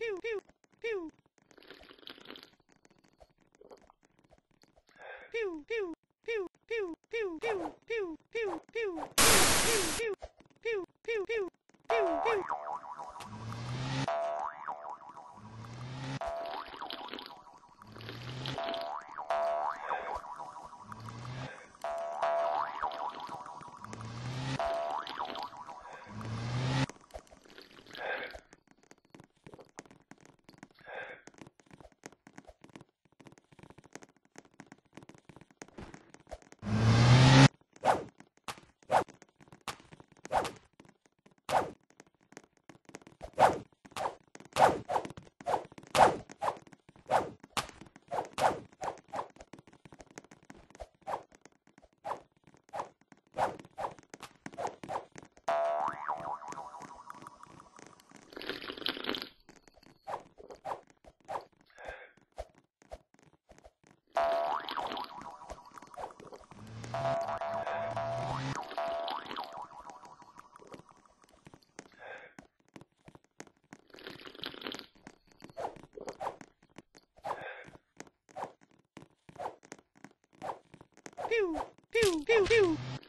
pew, pew, pew. Pew, pew, pew.